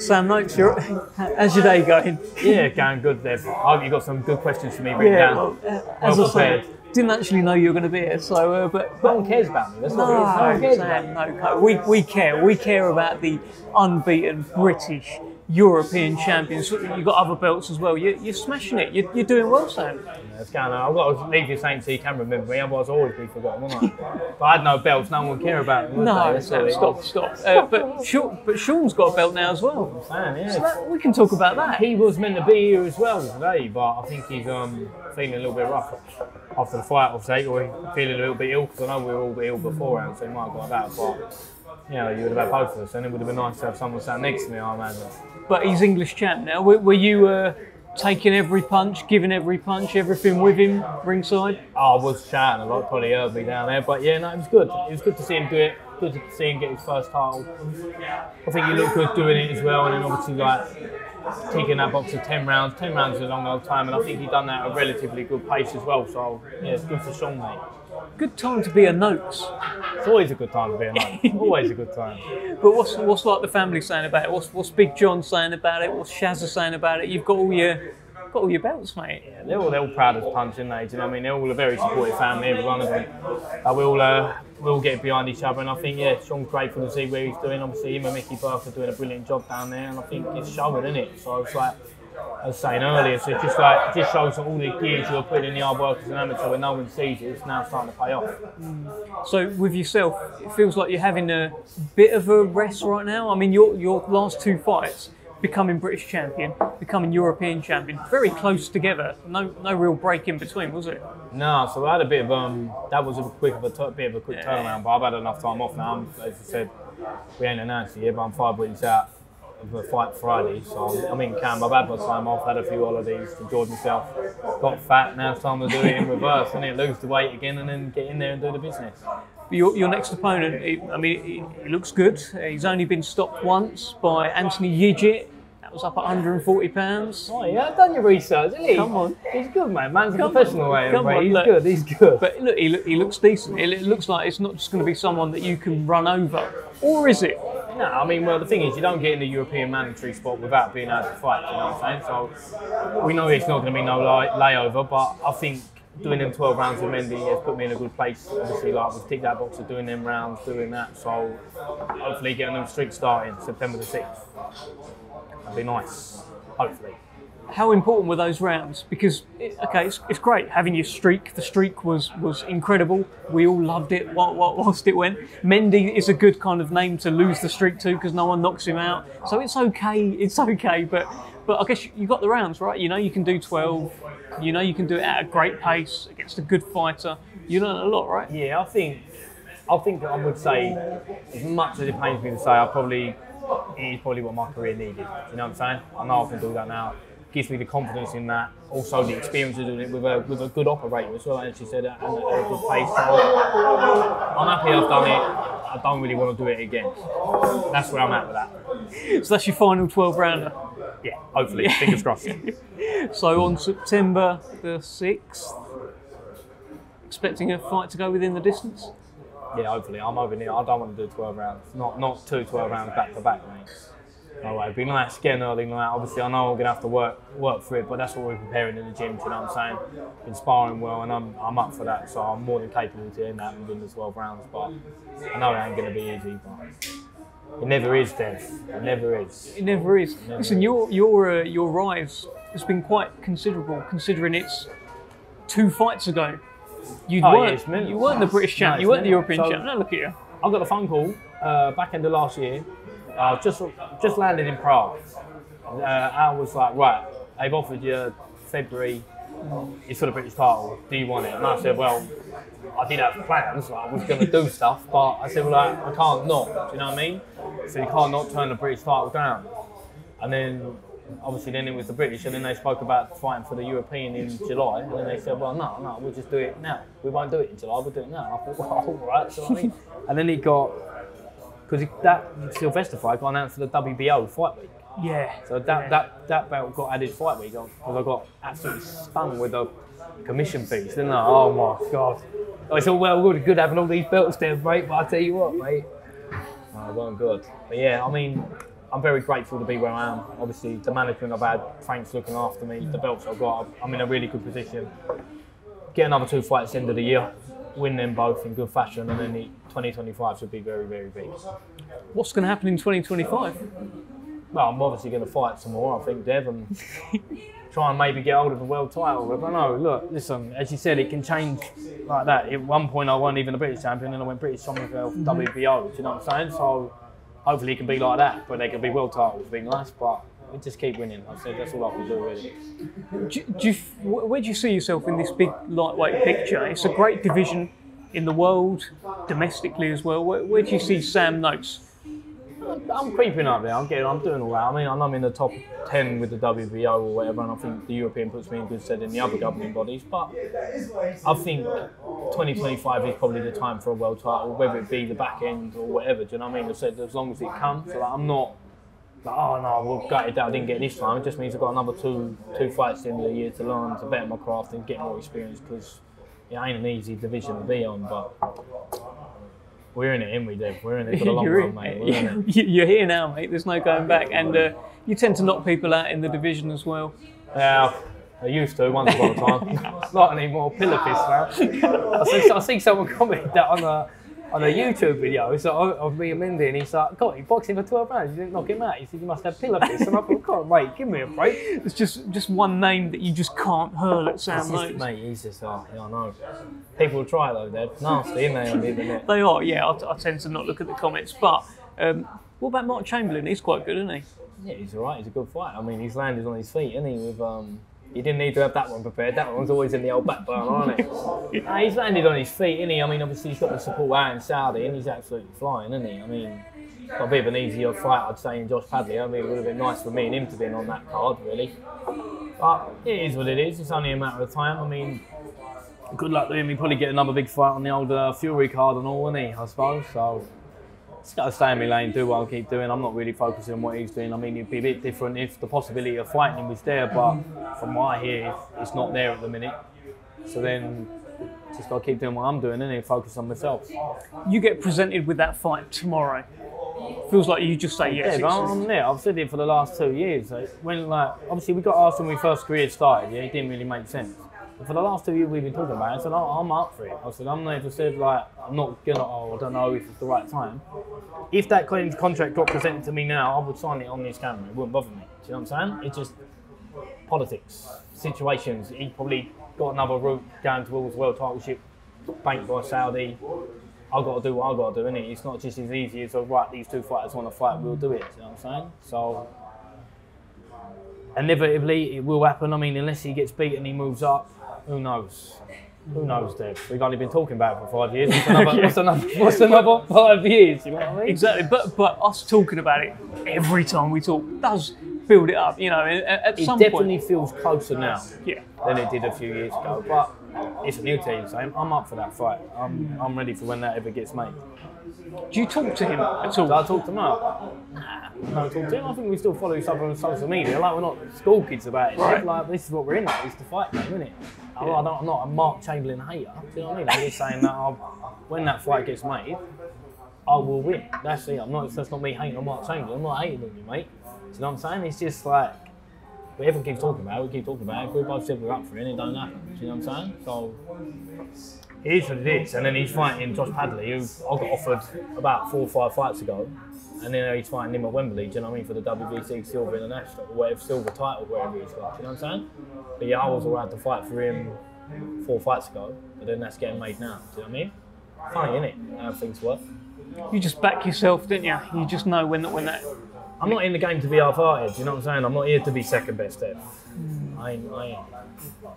Sam Noakes, you're, how's your day going? Yeah, going good, there. I hope you got some good questions for me written Yeah, down. well, Well as I said, didn't actually know you were going to be here, so uh, but No one cares about me. That's not no one no, me. Sam, no, no, we we care. We care about the unbeaten British European champions. You've got other belts as well. You, you're smashing it. You're, you're doing well, Sam. That's going on. I've got to leave you saying so you can remember me, otherwise I'll always be forgotten, won't I? if I had no belts, no one would care about they? No, Sam, it stop, stop. Uh, but Sean, but Sean's got a belt now as well. Man, yeah. So that, we can talk about that. He was meant to be here as well today, but I think he's um, feeling a little bit rough after the fight, obviously, or feeling a little bit ill because I know we were all ill beforehand, so he might have got that. But you know, you would have had both of us, and it would have been nice to have someone sat next to me, I imagine. But he's English champ now. Were, were you uh, taking every punch, giving every punch, everything with him ringside? Oh, I was shouting a lot, probably heard me down there, but yeah, no, it was good. It was good to see him do it. Good to see him get his first title. I think he looked good doing it as well, and then obviously like taking that box of ten rounds. Ten rounds is a long old time, and I think he done that at a relatively good pace as well. So yeah, it's good for Sean, mate. Good time to be a Noakes. It's always a good time to be a night. always a good time. But what's what's like the family saying about it? What's what's Big John saying about it? What's Shazza saying about it? You've got all your got all your belts, mate. Yeah, they're all they're all proud as punch, aren't they? Do you know what I mean? They're all a very supportive family, every one of them. Uh, we all uh, we all get behind each other, and I think yeah, Sean's grateful to see where he's doing. Obviously, him and Mickey Burke are doing a brilliant job down there, and I think it's showing, isn't it? So it's like. I was saying earlier, so it just like it just shows that all the years you're putting in the hard work as an amateur when no one sees it, it's now starting to pay off. So with yourself, it feels like you're having a bit of a rest right now. I mean, your your last two fights, becoming British champion, becoming European champion, very close together. No no real break in between, was it? No, so I had a bit of um. That was a quick of a bit of a quick Yeah. turnaround, but I've had enough time off now. I'm, as I said, we ain't announced it yet, but I'm five weeks out of the fight Friday, so I'm, I'm in camp. I've had my time off, had a few holidays, enjoyed myself, got fat. Now it's time to do it in reverse, and it lose the weight again, and then get in there and do the business. Your, your next opponent, he, I mean, he, looks good. He's only been stopped once by Anthony Yigit. That was up at 140 pounds. Oh yeah, I've done your research, isn't he? Come on. he's good, man. Man's a Come professional, on, come on, he's look. good. He's good. But look, he, look, he looks decent. It, it looks like it's not just going to be someone that you can run over, or is it? No, I mean, well, the thing is, you don't get in the European mandatory spot without being able to fight. You know what I'm saying? So we know it's not going to be no lay- layover, but I think doing them 12 rounds with Mendy has put me in a good place. Obviously, like we've ticked that box of doing them rounds, doing that. So hopefully, getting them streak starting September the 6th. That'd be nice. Hopefully. How important were those rounds? Because it, okay, it's, it's great having your streak. The streak was was incredible. We all loved it whilst it went. Mendy is a good kind of name to lose the streak to because no one knocks him out. So it's okay. It's okay. But but I guess you got the rounds right. You know you can do 12. You know you can do it at a great pace against a good fighter. You learn a lot, right? Yeah, I think I think I would say, as much as it pains me to say, I probably it is probably what my career needed. You know what I'm saying? I know I can do that now. Gives me the confidence in that. Also the experience of doing it with a with a good operator as well. And she said at a, a good pace. So I'm happy I've done it. I don't really want to do it again. That's where I'm at with that. So that's your final 12 rounder. Yeah, hopefully. Fingers crossed. So on September the 6th, expecting a fight to go within the distance. Yeah, hopefully. I'm over here. I don't want to do 12 rounds. Not not two 12 rounds back to back, mate. No way. It'd be nice getting early night. Obviously, I know I'm gonna have to work work for it, but that's what we're preparing in the gym. Do you know what I'm saying? Been sparring well, and I'm I'm up for that. So I'm more than capable of doing that within the 12 rounds. But I know it ain't gonna be easy. But it never is, Dev. It never is. It never is. Listen, your your uh, your rise has been quite considerable, considering it's two fights ago. You Oh, weren't mental. you weren't the British champ. No, you weren't the. European So- champ. Now look at you. I got a phone call uh, back end of last year. I uh, just just landed in Prague. Uh, I was like, right, they've offered you February. It's for the British title. Do you want it? And I said, well, I did have plans. Like, I was going to do stuff, but I said, well, like, I can't not. Do you know what I mean? So you can't not turn the British title down. And then, obviously, then it was the British, and then they spoke about fighting for the European in July, and then they said, well, no, no, we'll just do it now. We won't do it in July. We'll do it now. And I thought, well, all right. So I mean, and then he got because that Sylvester fight got announced for the WBO fight week. Yeah. So that that that belt got added fight week on because I got absolutely stung with the commission fees, didn't I? Oh my god! It's all well good, good having all these belts there, mate. But I tell you what, mate, oh, it wasn't good. But yeah, I mean, I'm very grateful to be where I am. Obviously, the management I've had, Frank's looking after me, the belts I've got, I'm in a really good position. Get another two fights end of the year, win them both in good fashion, and then the 2025 should be very, very big. What's going to happen in 2025? Well, I'm obviously going to fight some more, I think, Dev, and try and maybe get hold of the world title. But I know, look, listen, as you said, it can change like that. At one point, I wasn't even a British champion, and I went British Commonwealth mm-hmm. WBO. Do you know what I'm saying? So hopefully, it can be like that, but they can be world titles, being nice. But we just keep winning. I said that's all I can do, really. Do, do you, where do you see yourself in this big lightweight picture? It's a great division in the world, domestically as well. Where, where do you see Sam Noakes? I'm creeping up there. I'm getting. I'm doing all right. I mean, I'm in the top ten with the WBO or whatever, and I think the European puts me in good stead in the other governing bodies. But I think 2025 is probably the time for a world title, whether it be the back end or whatever. Do you know what I mean? I said as long as it comes. Like, I'm not like, oh no, we'll gut it down. I didn't get this time. It just means I've got another two two fights in the year to learn to better my craft and get more experience because it ain't an easy division to be on, but we're in it, ain't we, Dave? We're in it for the long run, mate. We're. You're here now, mate. There's no going back, and uh, you tend to knock people out in the division as well. Yeah, I used to once upon a time. Not anymore. Pillar fist now. I see, I see someone comment that on the on a YouTube video so of me and Mendy, and he's like, God, he boxing for 12 rounds, you didn't knock him out. He said, You must have pillar fists. And I thought, God, mate, give me a break. It's just just one name that you just can't hurl at Sam mate, he's just, oh, yeah, I know. People will try though, they're nasty, isn't they, the? They are, yeah. I, I tend to not look at the comments, but um, what about Mark Chamberlain? He's quite good, isn't he? Yeah, he's alright, he's a good fighter. I mean, he's landed on his feet, isn't he? With, um, he didn't need to have that one prepared. That one's always in the old back isn't it? Nah, he's landed on his feet, isn't he? I mean, obviously he's got the support out in Saudi, and he's absolutely flying, isn't he? I mean, got a bit of an easier fight, I'd say, in Josh Padley. I mean, it would have been nice for me and him to be on that card, really. But it is what it is. It's only a matter of time. I mean, good luck to him. He'll probably get another big fight on the old uh, Fury card and all, won't he? I suppose. So to stay in my lane, do what I keep doing. I'm not really focusing on what he's doing. I mean, it'd be a bit different if the possibility of fighting him was there, but from what I hear, it's not there at the minute. So then, just got to keep doing what I'm doing and then focus on myself. You get presented with that fight tomorrow. Feels like you just say yes. Yeah, I'm there. I've said it for the last two years. When like obviously we got asked when we first career started, yeah, it didn't really make sense. For the last two years we've been talking about it, I said "Oh, I'm up for it. I said I'm never said like I'm not gonna. Oh, I don't know if it's the right time. If that contract got presented to me now, I would sign it on this camera. It wouldn't bother me. Do you know what I'm saying? It's just politics, situations. He probably got another route going towards world titleship, banked by Saudi. I've got to do what I've got to do, innit? It's not just as easy as, oh, right, these two fighters want to fight, we'll do it. Do You know what I'm saying? So, inevitably, it will happen. I mean, unless he gets beaten, he moves up. Who knows? Who knows, Dave? We've only been talking about it for five years. What's another, what's another, what's another five years? You know what I mean? Exactly, but but us talking about it every time we talk does build it up. You know, at, at It some definitely feels closer now yeah. than it did a few years ago. But it's a new team, so I'm, I'm up for that fight. I'm, I'm ready for when that ever gets made. Do you talk to him at Did I all? talk to Mark? Nah, no talk to him. I think we still follow each other on social media. Like we're not school kids about it. Right. Like this is what we're in. Like, it's the fight game, isn't it? I'm, not, I'm not a Mark Chamberlain hater. Do you know what I mean? I'm just saying that I'll, when that fight gets made, I will win. That's it. I'm not. That's not me hating on Mark Chamberlain. I'm not hating on you, mate. Do you know what I'm saying? It's just like. But everyone keeps talking about it, we keep talking about it. We both said we're up for it, and it don't happen. Do you know what I'm saying? So it is what it is. And then he's fighting Josh Padley, who I got offered about four or five fights ago. And then he's fighting him at Wembley, do you know what I mean, for the WBC Silver International, or whatever, silver title, wherever he's got, do you know what I'm saying? But yeah, I was allowed to fight for him four fights ago, but then that's getting made now, do you know what I mean? Funny, innit, how things work. You just back yourself, didn't you? You just know when that when that. I'm not in the game to be half-hearted, you know what I'm saying? I'm not here to be second best at. I ain't, I ain't.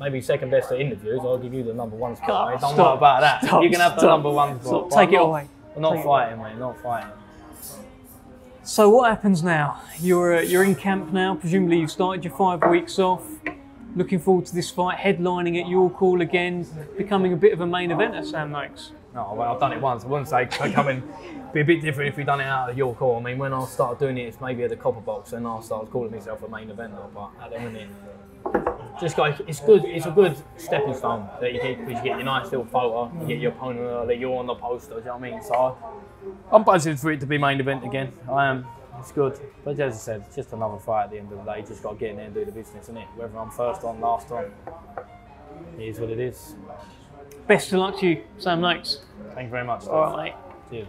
Maybe second best at interviews, I'll give you the number one spot. Mate. Don't stop, worry about that. stop, you can have the number one spot. stop. Take it not- away. I'm not Take fighting, mate, not fighting. So what happens now? You're uh, you're in camp now. Presumably you've started your five weeks off. Looking forward to this fight, headlining at York Hall again, becoming a bit of a main eventer, Sam Noakes oh well, I've done it once. I wouldn't say come and be a bit different if we done it out of York Hall. I mean, when I start doing it, it's maybe at the copper box, and I start calling myself a main eventer. But at the minute, just go. It's good. It's a good stepping stone that you get. Cause you get your nice little photo. You get your opponent early. You're on the poster. Do you know what I mean? So I'm buzzing for it to be main event again. I am. It's good. But as I said, it's just another fight at the end of the day. You just got to get in there and do the business, innit? Whether I'm first on, last on, it is what it is. Best of luck to you, Sam Knights. Thank you very much. All right, mate. Cheers.